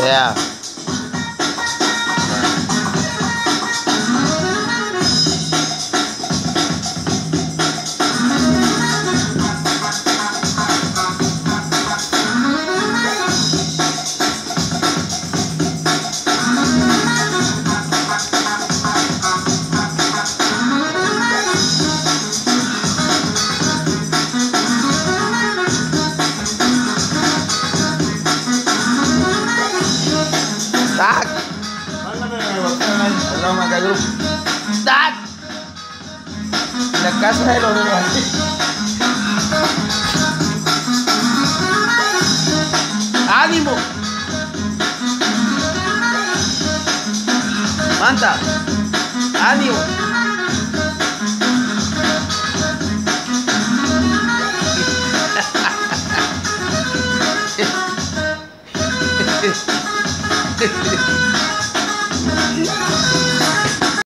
Yeah. Hello mga kagroup. Tak! Nagkasahelo na naman. Ánimo! Manta! Ánimo! Yeah.